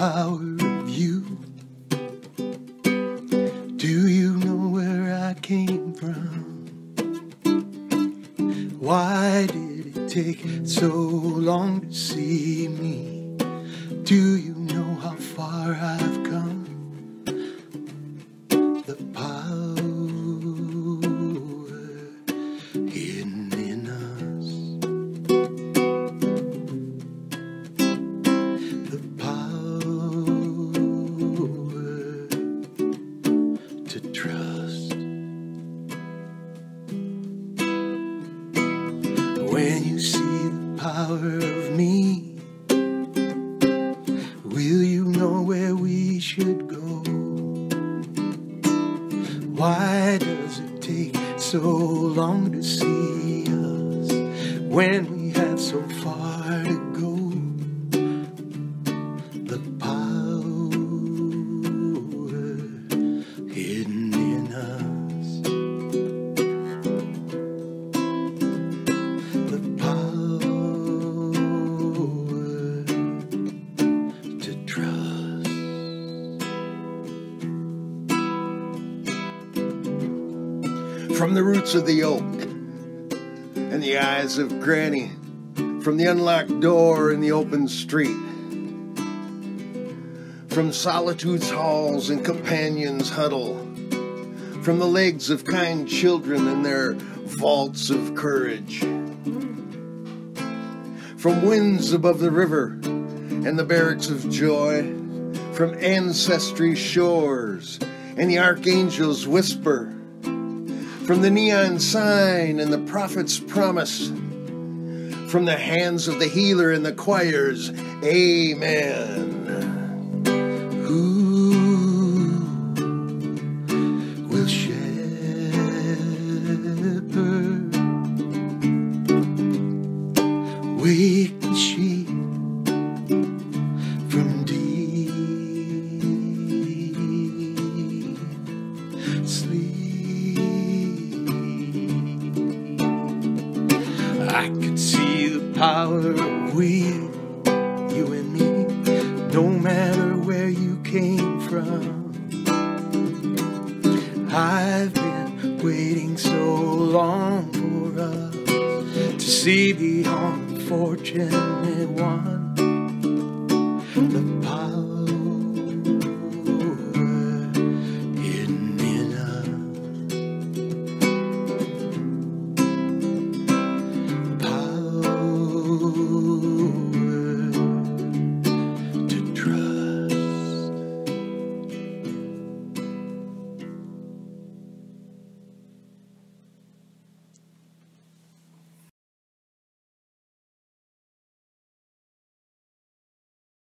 power of you? Do you know where I came from? Why did it take so long to see me? Do you know how far I've When you see the power of me, will you know where we should go? Why does it take so long to see us when we have so far to go? From the roots of the oak and the eyes of Granny, from the unlocked door in the open street, from solitude's halls and companions' huddle, from the legs of kind children and their vaults of courage, from winds above the river and the barracks of joy, from ancestry shores and the archangel's whisper from the neon sign and the prophet's promise, from the hands of the healer and the choirs, Amen. Who will shepherd? The sheep I could see the power of we, you and me, no matter where you came from. I've been waiting so long for us to see the unfortunate one.